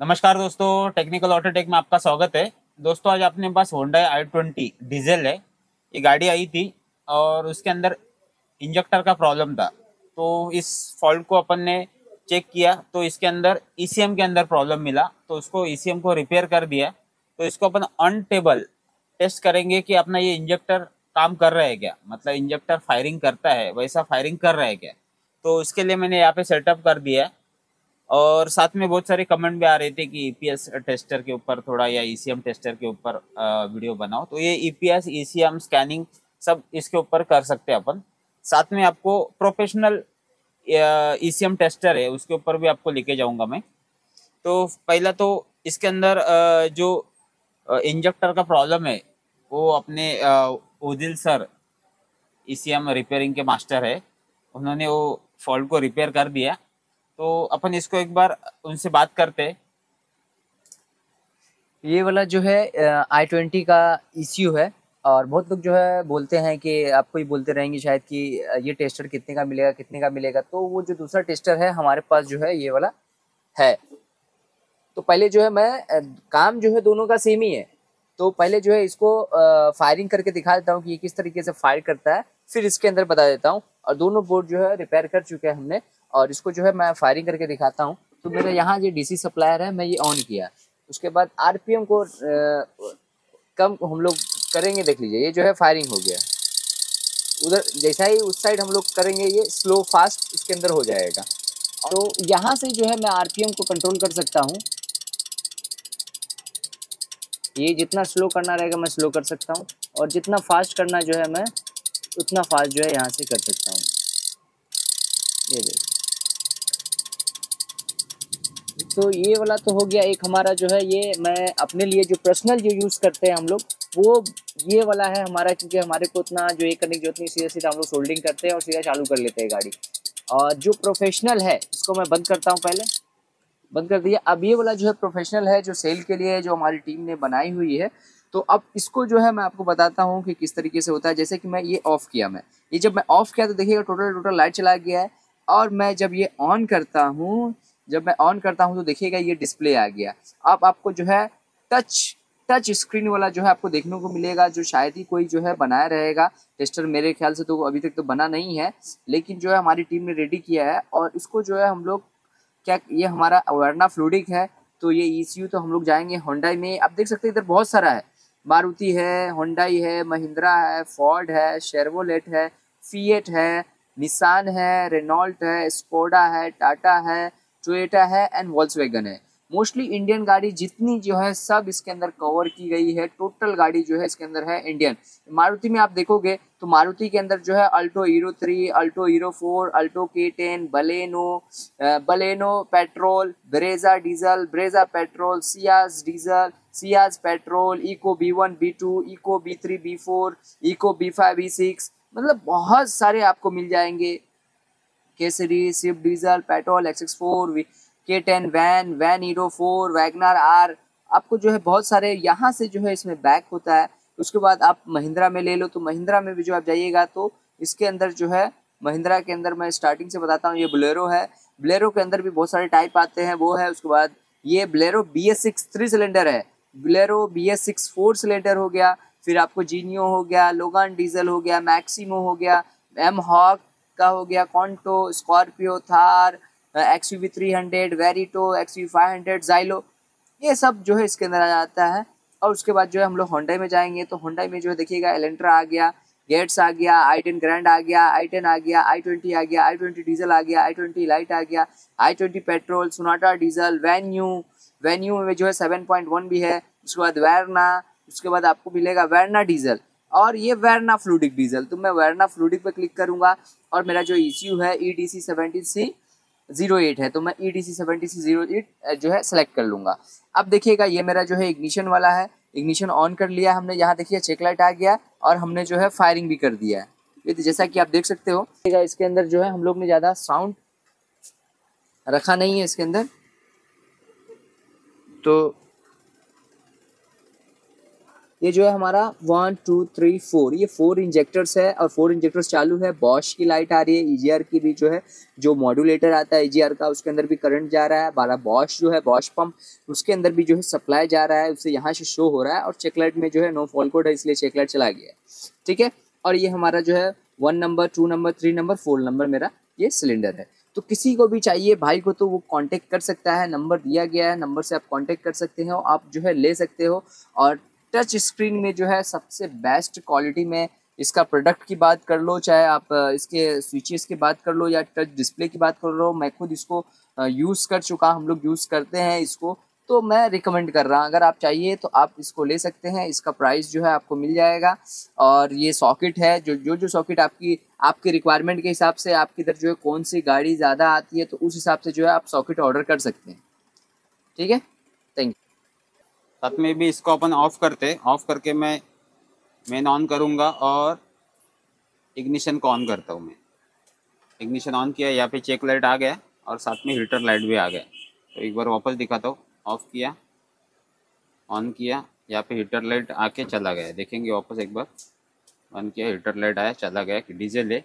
नमस्कार दोस्तों technical Autotech में आपका स्वागत है। दोस्तों, आज अपने पास होंडा आई ट्वेंटी डीजल है, ये गाड़ी आई थी और उसके अंदर इंजेक्टर का प्रॉब्लम था। तो इस फॉल्ट को अपन ने चेक किया तो इसके अंदर ईसीएम के अंदर प्रॉब्लम मिला तो उसको ईसीएम को रिपेयर कर दिया। तो इसको अपन अनटेबल टेस्ट करेंगे कि अपना ये इंजेक्टर काम कर रहा है क्या? मतलब इंजेक्टर फायरिंग करता है, वैसा फायरिंग कर रहा है क्या? तो उसके लिए मैंने यहाँ पे सेटअप कर दिया है। और साथ में बहुत सारे कमेंट भी आ रहे थे कि ईपीएस टेस्टर के ऊपर थोड़ा या ईसीएम टेस्टर के ऊपर वीडियो बनाओ। तो ये ईपीएस ईसीएम स्कैनिंग सब इसके ऊपर कर सकते हैं अपन। साथ में आपको प्रोफेशनल ईसीएम टेस्टर है, उसके ऊपर भी आपको लेके जाऊँगा मैं। तो पहला तो इसके अंदर जो इंजेक्टर का प्रॉब्लम है, वो अपने उदिल सर ईसीएम रिपेयरिंग के मास्टर है। उन्होंने वो फॉल्ट को रिपेयर कर दिया। तो अपन इसको एक बार उनसे बात करते हैं। ये वाला जो है आई ट्वेंटी का इश्यू है और बहुत लोग जो है बोलते हैं कि आपको ही बोलते रहेंगे शायद कि ये टेस्टर कितने का मिलेगा, कितने का मिलेगा। तो वो जो दूसरा टेस्टर है, हमारे पास जो है ये वाला है। तो पहले जो है मैं काम जो है दोनों का सेम ही है। तो पहले जो है इसको फायरिंग करके दिखा देता हूँ कि ये किस तरीके से फायर करता है, फिर इसके अंदर बता देता हूँ। और दोनों बोर्ड जो है रिपेयर कर चुके हैं हमने। और इसको जो है मैं फायरिंग करके दिखाता हूँ। तो मेरा यहाँ जो डीसी सप्लायर है मैं ये ऑन किया। उसके बाद आरपीएम को अ, कम हम लोग करेंगे देख लीजिए ये जो है फायरिंग हो गया। उधर जैसा ही उस साइड हम लोग करेंगे ये स्लो फास्ट इसके अंदर हो जाएगा। तो यहाँ से जो है मैं आरपीएम को कंट्रोल कर सकता हूँ। ये जितना स्लो करना रहेगा मैं स्लो कर सकता हूँ। और जितना फास्ट करना जो है मैं उतना फास्ट जो है यहाँ से कर सकता हूँ। ये देखो। तो ये वाला तो हो गया एक हमारा जो है ये मैं अपने लिए जो पर्सनल जो यूज़ करते हैं हम लोग, वो ये वाला है हमारा क्योंकि हमारे को उतना जो ये करने की ज़रूरत नहीं सीधा सीधा हम लोग सोल्डिंग करते हैं और सीधा चालू कर लेते हैं गाड़ी। और जो प्रोफेशनल है, इसको मैं बंद करता हूँ पहले। बंद कर दिया। अब ये वाला जो है प्रोफेशनल है, जो सेल के लिए जो हमारी टीम ने बनाई हुई है तो अब इसको जो है मैं आपको बताता हूँ कि किस तरीके से होता है। जैसे कि मैं ये ऑफ़ किया मैं। ये जब मैं ऑफ़ किया तो देखिएगा टोटल टोटल लाइट चला गया है। और मैं जब ये ऑन करता हूँ जब मैं ऑन करता हूँ तो देखिएगा ये डिस्प्ले आ गया। अब आपको जो है टच टच स्क्रीन वाला जो है आपको देखने को मिलेगा, जो शायद ही कोई जो है बनाया रहेगा। टेस्टर मेरे ख्याल से तो अभी तक तो बना नहीं है, लेकिन जो है हमारी टीम ने रेडी किया है और इसको जो है हम लोग, क्या ये हमारा वर्ना फ्लूडिक है तो ये ईसीयू तो हम लोग जाएँगे होंडाई में। आप देख सकते हैं इधर बहुत सारा है। मारुति है होंडाई है महिंद्रा है फॉर्ड है शेरवोलेट है फीएट है निसान है रेनॉल्ट है स्कोडा है टाटा है टोयोटा है एंड वॉल्सवैगन है। मोस्टली इंडियन गाड़ी जितनी जो है सब इसके अंदर कवर की गई है। टोटल गाड़ी जो है इसके अंदर है इंडियन मारुति में आप देखोगे तो मारुति के अंदर जो है Alto hero three Alto hero four Alto K ten Baleno Baleno petrol Brezza diesel Brezza petrol Ciaz diesel Ciaz petrol Eeco B one B two Eeco B three B four Eeco B five B six मतलब बहुत सारे आपको मिल जाएँगे। Kesari Swift diesel petrol X four K ten van van hero four Wagon R R आपको जो है बहुत सारे यहाँ से जो है इसमें बैक होता है। उसके बाद आप महिंद्रा में ले लो तो महिंद्रा में भी जो आप जाइएगा तो इसके अंदर जो है महिंद्रा के अंदर मैं स्टार्टिंग से बताता हूँ, ये बुलेरो है। बुलेरो के अंदर भी बहुत सारे टाइप आते हैं, वो है, उसके बाद ये Bolero B S six three cylinder है। Bolero B S six four cylinder हो गया, फिर आपको जीनियो हो गया लोगान डीजल हो गया मैक्सिमो हो गया एम हॉक का हो गया कॉन्टो Scorpio Thar X U V three hundred Verito X U five hundred Xylo ये सब जो है इसके अंदर आ जाता है। और उसके बाद जो है हम लोग होंडाई में जाएँगे। तो होंडाई में जो है देखिएगा एलेंट्रा आ गया गेट्स आ गया आई टेन ग्रैंड आ गया आई टेन आ गया आई ट्वेंटी आ गया आई ट्वेंटी डीजल आ गया आई ट्वेंटी लाइट आ गया i twenty petrol Sonata diesel Venue Venue में जो है सेवन पॉइंट वन भी है। उसके बाद वैरना उसके बाद आपको मिलेगा वैरना डीजल और ये वैरना फ्लूडिक डीजल तो मैं वैरना फ्लूडिक पे क्लिक करूँगा और मेरा जो इश्यू है E D C seventy C zero eight है तो मैं E D C seventy C zero eight जो है सेलेक्ट कर लूँगा। अब देखिएगा, ये मेरा जो है इग्निशन वाला है इग्निशन ऑन कर लिया हमने, यहाँ देखिए चेक लाइट आ गया और हमने जो है फायरिंग भी कर दिया है। ये तो जैसा कि आप देख सकते हो इसके अंदर जो है हम लोग ने ज़्यादा साउंड रखा नहीं है इसके अंदर। तो ये जो है हमारा वन, टू, थ्री, फोर। ये फोर इंजेक्टर्स है और फोर इंजेक्टर्स चालू है। बॉश की लाइट आ रही है ईजीआर की भी जो है, जो मॉड्यूलेटर आता है ईजीआर का, उसके अंदर भी करंट जा रहा है। बारह बॉश जो है बॉश पंप उसके अंदर भी जो है सप्लाई जा रहा है। उससे यहाँ से शो हो रहा है और चेकलाइट में जो है नो फॉल कोड है, इसलिए चेकलाइट चला गया है। ठीक है? और ये हमारा जो है one number two number three number four number मेरा ये सिलेंडर है। तो किसी को भी चाहिए, भाई को तो वो कांटेक्ट कर सकता है। नंबर दिया गया है नंबर से आप कांटेक्ट कर सकते हो, आप जो है ले सकते हो। और टच स्क्रीन में जो है सबसे बेस्ट क्वालिटी में इसका प्रोडक्ट की बात कर लो, चाहे आप इसके स्विचेस की बात कर लो या टच डिस्प्ले की बात कर लो मैं खुद इसको यूज़ कर चुका, हम लोग यूज़ करते हैं इसको तो मैं रिकमेंड कर रहा हूँ। अगर आप चाहिए तो आप इसको ले सकते हैं, इसका प्राइस जो है आपको मिल जाएगा। और ये सॉकेट है, जो जो जो सॉकेट आपकी, आपके रिक्वायरमेंट के हिसाब से आपकी इधर जो है कौन सी गाड़ी ज़्यादा आती है तो उस हिसाब से जो है आप सॉकेट ऑर्डर कर सकते हैं। ठीक है? थैंक यू साथ में भी इसको अपन ऑफ़ करते ऑफ़ करके मैं मेन ऑन करूँगा और इग्निशन को ऑन करता हूँ मैं। इग्निशन ऑन किया, यहाँ पे चेक लाइट आ गया और साथ में हीटर लाइट भी आ गया। तो एक बार वापस दिखाता हूँ ऑफ़ किया ऑन किया, यहाँ पे हीटर लाइट आके चला गया। देखेंगे वापस एक बार। ऑन किया हीटर लाइट आया, चला गया कि डीजल है।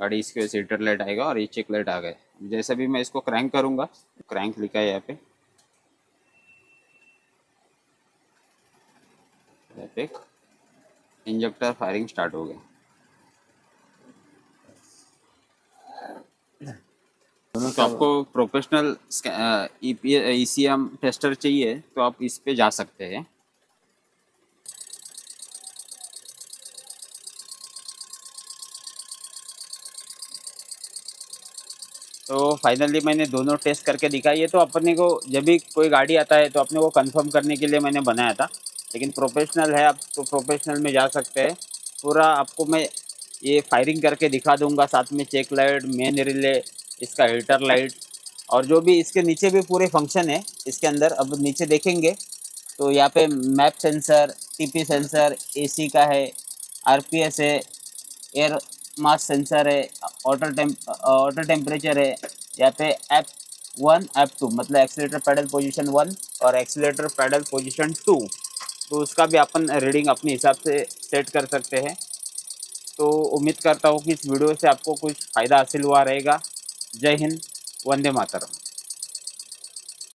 गाड़ी इसकी वजह से हीटर लाइट आएगा और ये चेक लाइट आ गया। जैसे भी मैं इसको क्रैंक करूँगा क्रैंक लिखा है यहाँ पे। पे इंजेक्टर फायरिंग स्टार्ट हो गया। तो आपको professional E C M tester चाहिए तो आप इस पे जा सकते हैं। तो फाइनली मैंने दोनों टेस्ट करके दिखाई है। तो अपने को जब भी कोई गाड़ी आता है तो अपने को कंफर्म करने के लिए मैंने बनाया था। लेकिन प्रोफेशनल है, आप तो प्रोफेशनल में जा सकते हैं। पूरा आपको मैं ये फायरिंग करके दिखा दूँगा, साथ में चेक लाइट मेन रिले इसका हीटर लाइट और जो भी इसके नीचे भी पूरे फ़ंक्शन है, इसके अंदर अब नीचे देखेंगे तो यहाँ पे map sensor TP sensor AC का है आरपीएस है एयर मास सेंसर है ऑटो टेम्प ऑटो टेम्परेचर है, यहाँ पे ऐप वन ऐप टू मतलब एक्सीटर पैडल पोजीशन वन और एक्सीटर पैडल पोजीशन टू तो उसका भी अपन रीडिंग अपने हिसाब से सेट कर सकते हैं। तो उम्मीद करता हूँ कि इस वीडियो से आपको कुछ फ़ायदा हासिल हुआ रहेगा। जय हिंद, वंदे मातरम।